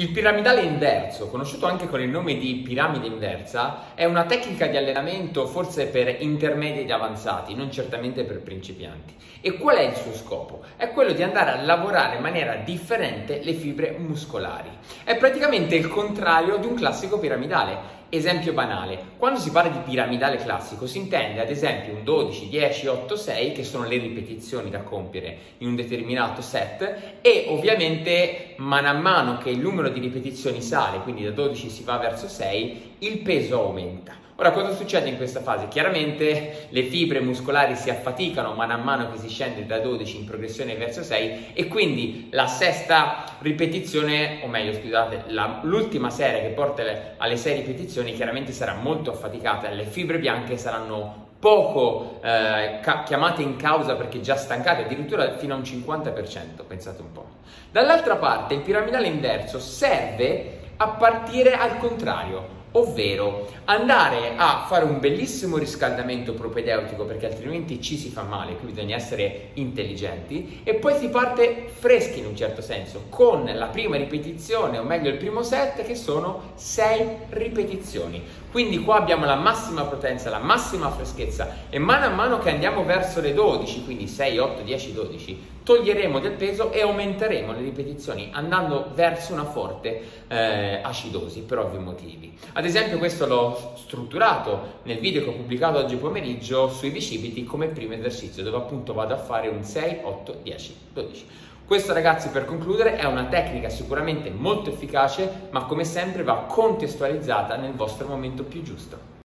Il piramidale inverso, conosciuto anche con il nome di piramide inversa, è una tecnica di allenamento forse per intermedi ed avanzati, non certamente per principianti. E qual è il suo scopo? È quello di andare a lavorare in maniera differente le fibre muscolari. È praticamente il contrario di un classico piramidale. Esempio banale, quando si parla di piramidale classico si intende ad esempio un 12, 10, 8, 6 che sono le ripetizioni da compiere in un determinato set e ovviamente man a mano che il numero di ripetizioni sale, quindi da 12 si va verso 6, il peso aumenta. Ora, cosa succede in questa fase? Chiaramente le fibre muscolari si affaticano man mano che si scende da 12 in progressione verso 6 e quindi la sesta ripetizione, o meglio scusate, la, l'ultima serie che porta le, alle 6 ripetizioni chiaramente sarà molto affaticata, le fibre bianche saranno poco eh, ca- chiamate in causa perché già stancate, addirittura fino a un 50%, pensate un po'. Dall'altra parte il piramidale inverso serve a partire al contrario, ovvero andare a fare un bellissimo riscaldamento propedeutico perché altrimenti ci si fa male, qui bisogna essere intelligenti e poi si parte freschi in un certo senso con la prima ripetizione o meglio il primo set che sono 6 ripetizioni. Quindi qua abbiamo la massima potenza, la massima freschezza e mano a mano che andiamo verso le 12, quindi 6, 8, 10, 12, toglieremo del peso e aumenteremo le ripetizioni andando verso una forte eh, acidosi per ovvi motivi. Ad esempio questo l'ho strutturato nel video che ho pubblicato oggi pomeriggio sui bicipiti come primo esercizio dove appunto vado a fare un 6, 8, 10, 12. Questo ragazzi per concludere è una tecnica sicuramente molto efficace ma come sempre va contestualizzata nel vostro momento più giusto.